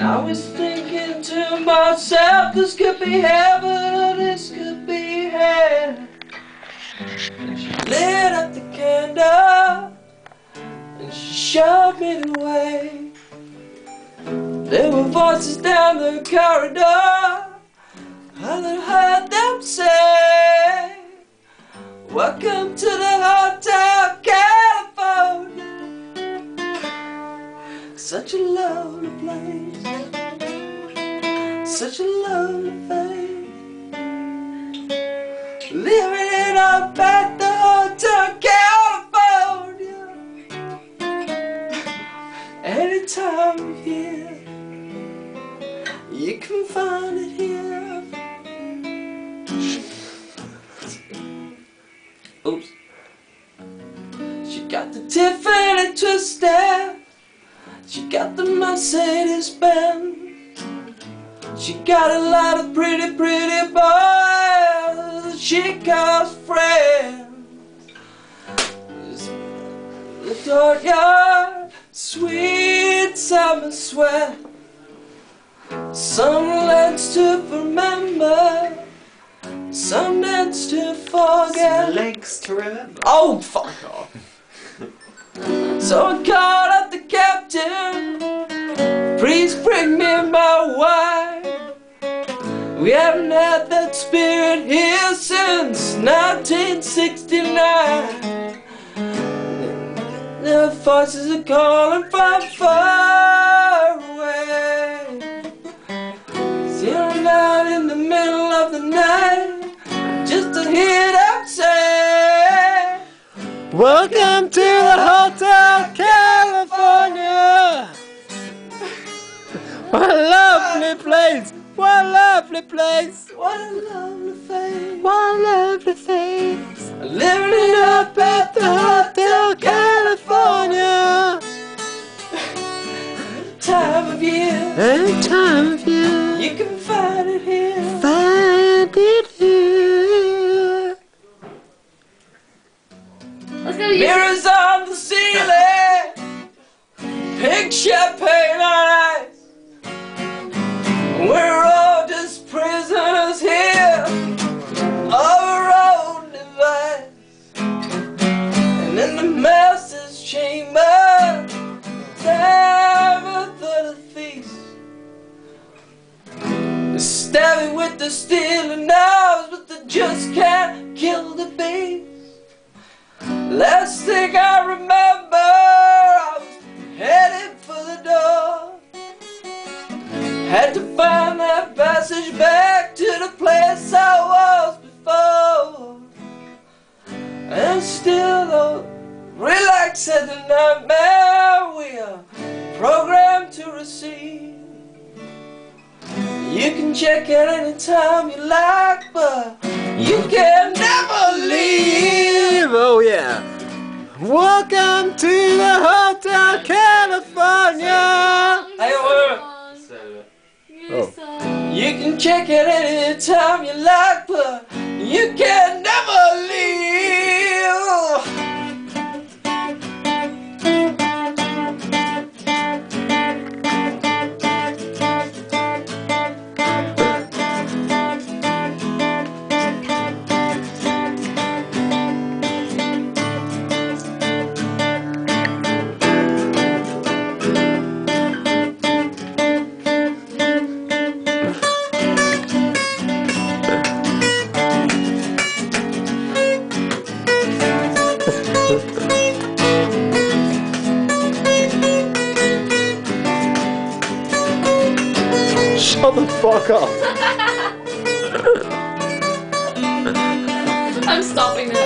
And I was thinking to myself, this could be heaven or this could be hell. And she lit up the candle and she showed me the way. There were voices down the corridor. I heard them say, Welcome to the Such a lovely place. Such a lovely place. Living it up at the Hotel California. Any time of year, you can find it here. Oops. She got the Tiffany twister. She got the Mercedes Benz. She got a lot of pretty, pretty boys. She calls friends. The dooryard, sweet summer sweat. Some lands to remember. Some dance to forget. Legs to remember. Oh, fuck off. so I Please bring me my wife. We haven't had that spirit here since 1969. The voices are calling from far away. Zero night in the middle of the night just to hear them say, Welcome to the Hotel California. Lovely place. What a lovely face. What a lovely face. Living it up at the Hotel California. Time of year, Any time of year. you can find it here. Find it here. Let's go to you. Mirrors on the ceiling, Picture champagne on chamber, time for the feast. Stab it with the stealing knives, but they just can't kill the beast. Last thing I remember, I was headed for the door. Had to find that passage back to the place I was before. And still, though, relax at the nightmare we are programmed to receive. You can check it anytime you like, but you can never leave. Oh yeah. Welcome to the Hotel California. Hey, wait, Oh. oh. You can check it anytime you like, but you can Shut the fuck up. I'm stopping that.